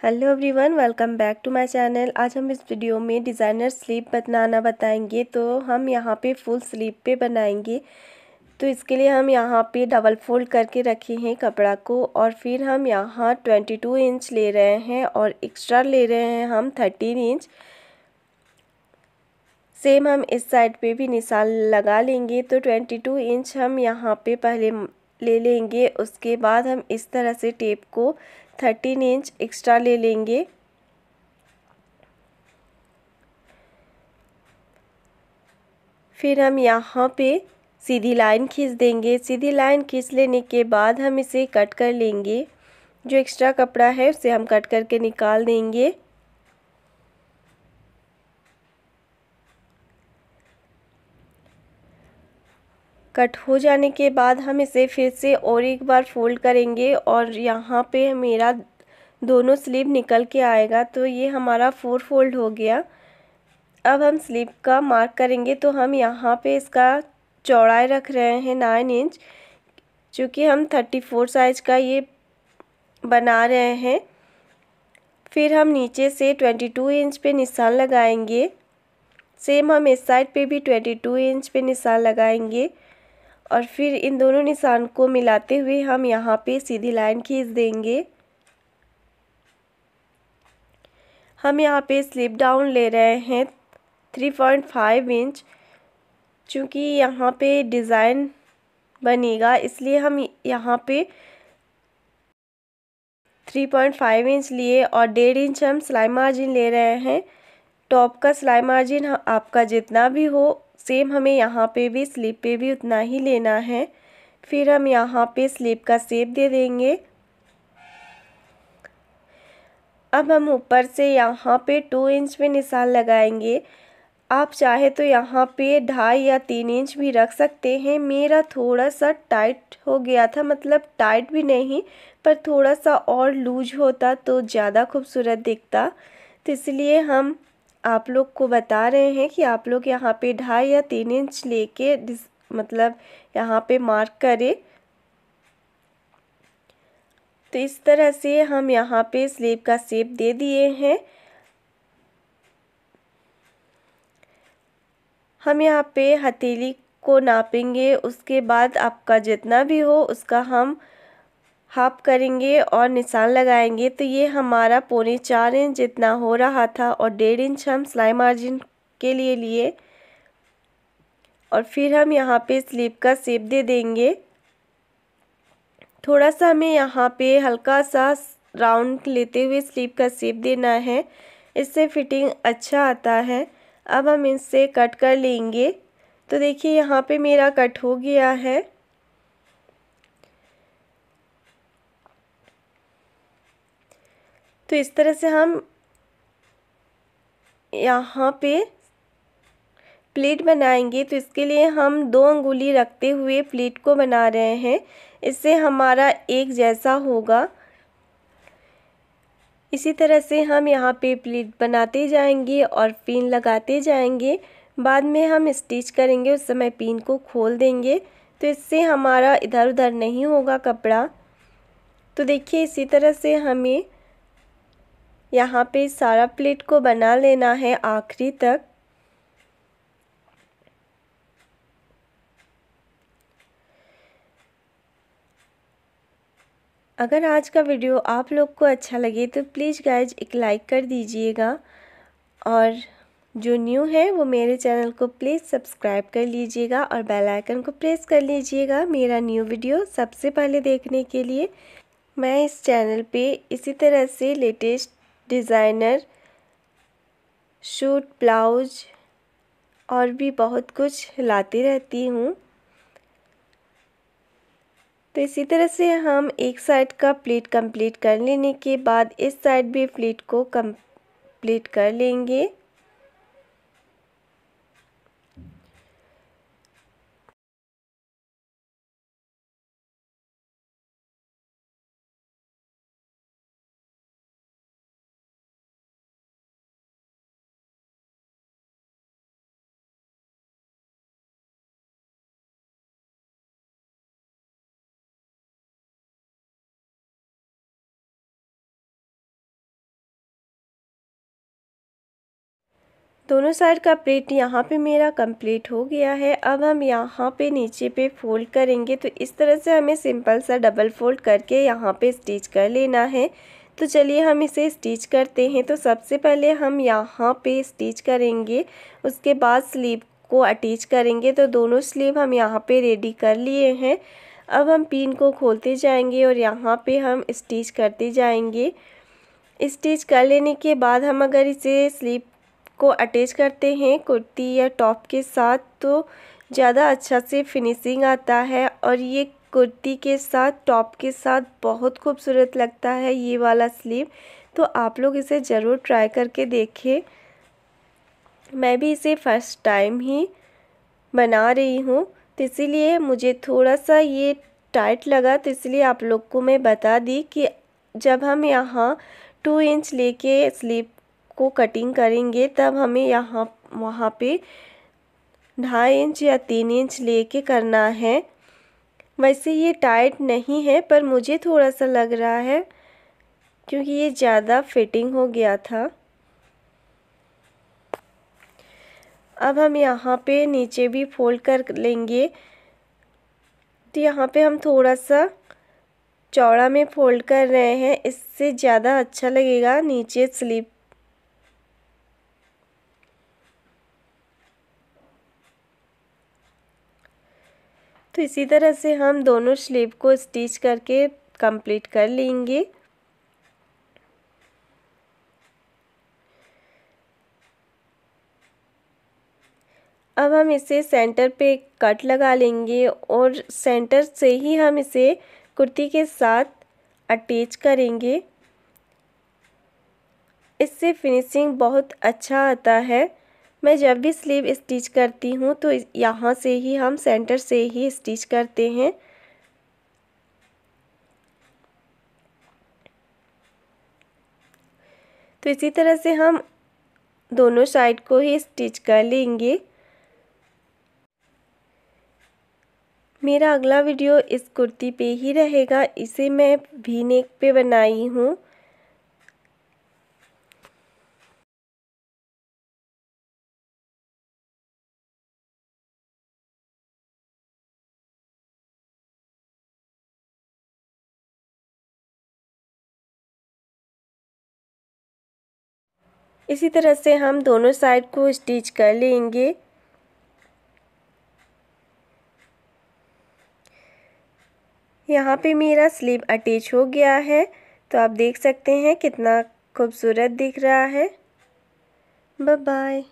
Hello everyone welcome back to my channel आज हम इस वीडियो में डिज़ाइनर स्लीप बनाना बताएँगे तो हम यहाँ पे फुल स्लीप पे बनाएँगे। तो इसके लिए हम यहाँ पे डबल फोल्ड करके रखे हैं कपड़ा को, और फिर हम यहाँ ट्वेंटी टू इंच ले रहे हैं, और एक्स्ट्रा ले रहे हैं हम थर्टीन इंच सेम हम इस साइड पे भी निशान लगा लेंगे तो ट्वेंटी टू इंच हम यहाँ पे पहले ले लेंगे, उसके बाद हम इस तरह से टेप को थर्टीन इंच एक्स्ट्रा ले लेंगे। फिर हम यहाँ पे सीधी लाइन खींच देंगे। सीधी लाइन खींच लेने के बाद हम इसे कट कर लेंगे। जो एक्स्ट्रा कपड़ा है उसे हम कट करके निकाल देंगे। कट हो जाने के बाद हम इसे फिर से और एक बार फोल्ड करेंगे और यहाँ पे मेरा दोनों स्लीव निकल के आएगा तो ये हमारा फोर फोल्ड हो गया। अब हम स्लीव का मार्क करेंगे तो हम यहाँ पे इसका चौड़ाई रख रहे हैं नाइन इंच, चूँकि हम थर्टी फोर साइज़ का ये बना रहे हैं। फिर हम नीचे से ट्वेंटी टू इंच पे निशान लगाएँगे। सेम हम इस साइड पे भी ट्वेंटी टू इंच पे निशान लगाएँगे। और फिर इन दोनों निशान को मिलाते हुए हम यहाँ पे सीधी लाइन खींच देंगे। हम यहाँ पे स्लिप डाउन ले रहे हैं थ्री पॉइंट फाइव इंच चूँकि यहाँ पे डिज़ाइन बनेगा, इसलिए हम यहाँ पे थ्री पॉइंट फाइव इंच लिए और डेढ़ इंच हम सिलाई मार्जिन ले रहे हैं। टॉप का सिलाई मार्जिन आपका जितना भी हो सेम हमें यहाँ पे भी स्लीप पे भी उतना ही लेना है। फिर हम यहाँ पे स्लीप का सेप दे देंगे। अब हम ऊपर से यहाँ पे टू इंच पे निशान लगाएँगे। आप चाहे तो यहाँ पे ढाई या तीन इंच भी रख सकते हैं। मेरा थोड़ा सा टाइट हो गया था मतलब टाइट भी नहीं, पर थोड़ा सा और लूज होता तो ज़्यादा खूबसूरत दिखता। तो इसलिए हम आप लोग को बता रहे हैं कि आप लोग यहाँ पे ढाई या तीन इंच लेके मतलब यहाँ पे मार्क करें। तो इस तरह से हम यहाँ पे स्लीव का शेप दे दिए हैं। हम यहाँ पे हथेली को नापेंगे, उसके बाद आपका जितना भी हो, उसका हम हाफ़ करेंगे और निशान लगाएँगे। तो ये हमारा पौने चार इंच जितना हो रहा था और डेढ़ इंच हम सिलाई मार्जिन के लिए लिए। और फिर हम यहाँ पे स्लीप का सेप दे देंगे। थोड़ा सा हमें यहाँ पे हल्का सा राउंड लेते हुए स्लीप का शेप देना है। इससे फिटिंग अच्छा आता है। अब हम इससे कट कर लेंगे। तो देखिए यहाँ पे मेरा कट हो गया है। तो इस तरह से हम यहाँ पे प्लेट बनाएँगे। तो इसके लिए हम दो अंगुली रखते हुए प्लेट को बना रहे हैं। इससे हमारा एक जैसा होगा। इसी तरह से हम यहाँ पे प्लेट बनाते जाएँगे और पिन लगाते जाएँगे। बाद में हम स्टिच करेंगे, उस समय पिन को खोल देंगे। तो इससे हमारा इधर उधर नहीं होगा कपड़ा। तो देखिए, इसी तरह से हमें यहाँ पे सारा प्लेट को बना लेना है आखिरी तक। अगर आज का वीडियो आप लोग को अच्छा लगे तो प्लीज़ गाइज़ एक लाइक कर दीजिएगा। और जो न्यू है वो मेरे चैनल को प्लीज़ सब्सक्राइब कर लीजिएगा और बेल आइकन को प्रेस कर लीजिएगा मेरा न्यू वीडियो सबसे पहले देखने के लिए। मैं इस चैनल पे इसी तरह से लेटेस्ट डिज़ाइनर, शूट, ब्लाउज और भी बहुत कुछ लाती रहती हूँ। तो इसी तरह से हम एक साइड का प्लीट कंप्लीट कर लेने के बाद इस साइड भी प्लीट को कंप्लीट कर लेंगे। दोनों साइड का प्लेट यहाँ पे मेरा कंप्लीट हो गया है। अब हम यहाँ पे नीचे पे फोल्ड करेंगे तो इस तरह से हमें सिंपल सा डबल फोल्ड करके यहाँ पे स्टिच कर लेना है। तो चलिए हम इसे स्टिच करते हैं। तो सबसे पहले हम यहाँ पे स्टिच करेंगे, उसके बाद स्लीव को अटैच करेंगे। तो दोनों स्लीव हम यहाँ पे रेडी कर लिए हैं। अब हम पिन को खोलते जाएँगे और यहाँ पे हम स्टिच करते जाएँगे। स्टिच कर लेने के बाद हम अगर इसे स्लीव को अटैच करते हैं कुर्ती या टॉप के साथ तो ज़्यादा अच्छा से फिनिशिंग आता है और ये कुर्ती के साथ टॉप के साथ बहुत खूबसूरत लगता है ये वाला स्लीव तो आप लोग इसे ज़रूर ट्राई करके देखें। मैं भी इसे फ़र्स्ट टाइम ही बना रही हूँ तो इसीलिए मुझे थोड़ा सा ये टाइट लगा तो इसलिए आप लोग को मैं बता दी कि जब हम यहाँ टू इंच लेके स्लीव को कटिंग करेंगे, तब हमें यहाँ, वहाँ पे ढाई इंच या तीन इंच लेके करना है। वैसे ये टाइट नहीं है, पर मुझे थोड़ा सा लग रहा है, क्योंकि ये ज़्यादा फिटिंग हो गया था। अब हम यहाँ पे नीचे भी फोल्ड कर लेंगे। तो यहाँ पे हम थोड़ा सा चौड़ा में फोल्ड कर रहे हैं, इससे ज़्यादा अच्छा लगेगा नीचे स्लीप तो इसी तरह से हम दोनों स्लीव को स्टिच करके कंप्लीट कर लेंगे। अब हम इसे सेंटर पे कट लगा लेंगे और सेंटर से ही हम इसे कुर्ती के साथ अटैच करेंगे। इससे फिनिशिंग बहुत अच्छा आता है। मैं जब भी स्लीव स्टिच करती हूँ तो यहाँ से ही हम सेंटर से ही स्टिच करते हैं। तो इसी तरह से हम दोनों साइड को ही स्टिच कर लेंगे। मेरा अगला वीडियो इस कुर्ती पे ही रहेगा। इसे मैं भी नेक पे बनाई हूँ। इसी तरह से हम दोनों साइड को स्टिच कर लेंगे। यहाँ पे मेरा स्लीव अटैच हो गया है। तो आप देख सकते हैं कितना खूबसूरत दिख रहा है। Bye bye